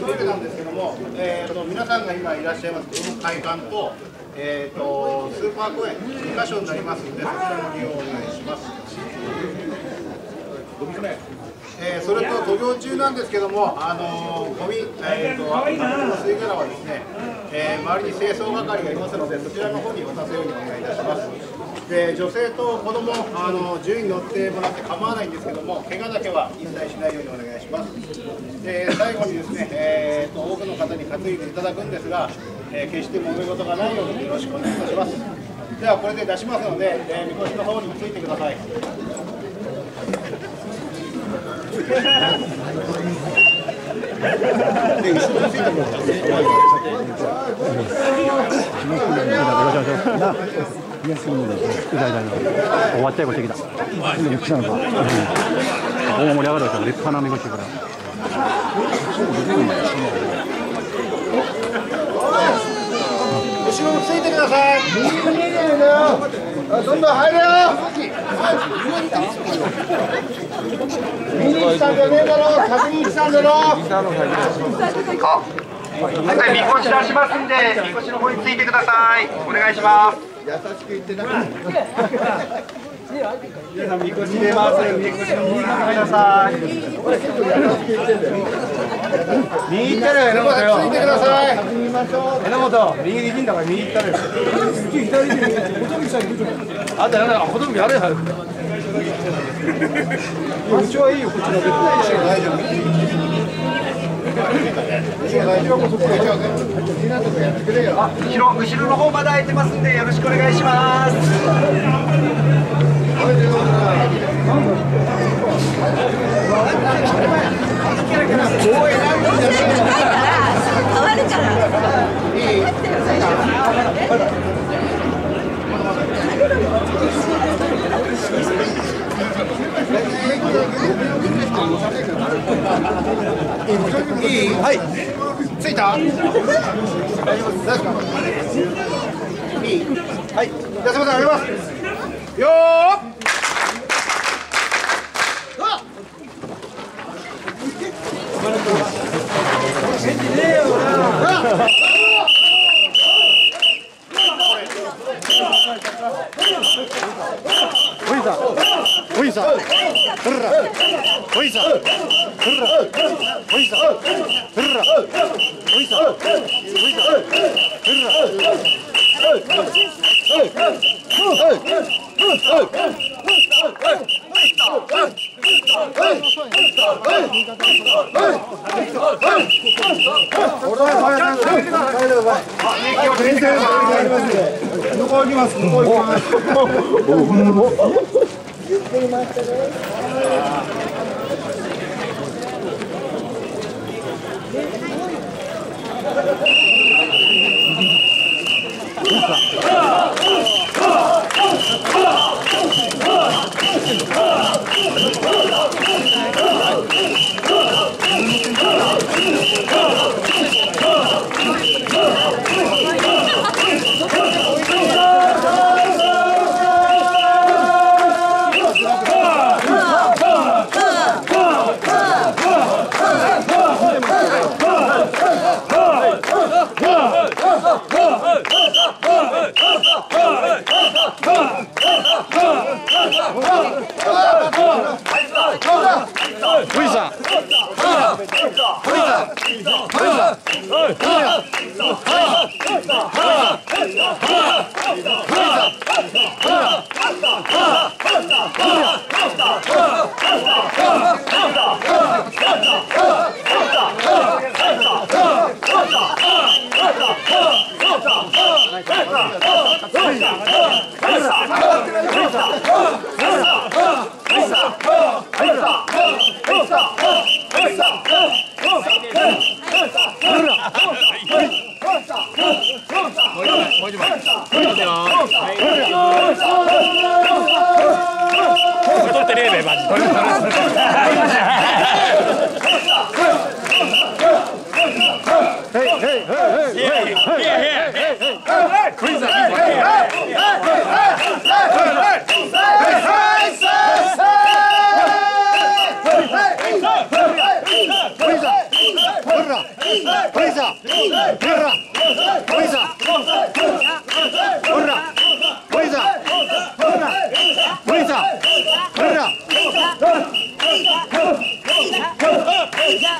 それぞれなんですけども、えー、と皆さんが今いらっしゃいますこの会館と,、えー、とスーパー公園2箇所になりますのでそちらの利用をお願いします。えー、それと塗料中なんですけども、あのー、ゴミ、えーと、と吸い殻はですね、えー、周りに清掃係がいますので、そちらの方に渡すようにお願いいたします。で女性と子供あの順位に乗ってもらって構わないんですけども怪我だけは一切しないようにお願いしますで最後にですね、えーと、多くの方に担いでいただくんですが、えー、決して揉め事がないようによろしくお願いいたしますではこれで出しますので、えー、みこしの方についてくださいで後ろについてもらって。休みで聞く間に終わっちゃいこしてきた。ゆっくりなのか。大盛り上がるでしょ。立派なみこしから。後ろもついてください。どんどん入れよ。見に来たんじゃねえだろ。確認したんだろ。はい、みこし出しますんで、みこしの方についてください。お願いします。優しく言ってな皆さんみこし出ます。みこしの右側ください右行ったら榎本よついてください榎本右に行んだから右行ったらあんたなんだほとんどやれはうちはいいよこっちだけ大丈夫ろ後ろの方まだ空いてますんでよろしくお願いします。はい。ついた。はい。じゃあすみませんあげます。よーよなおいさほらおいさおいさおいさおいさ向こう行きます。向こう行きます。ゆっくり回ってね。取ってねえべマジ。 올라 보이자 올라 보이자 올라 보이자 올라 보이자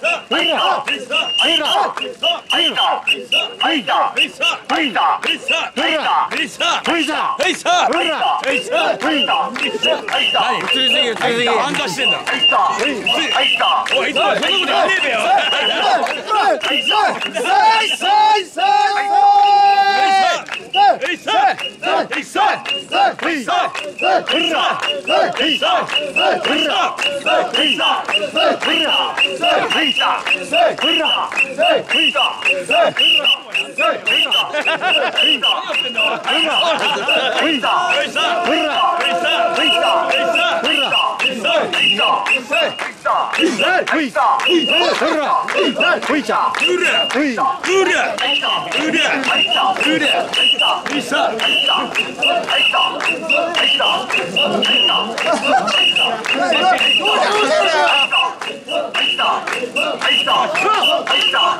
はい 자, 있다 있다 있다 있다 으라 으라 으자 으라 으라 으라 으라 으라 있다 있다 있다 있다 있다 있다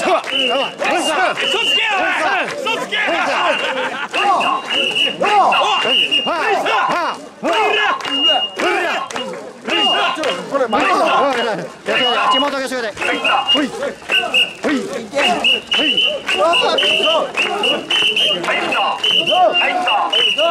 はい。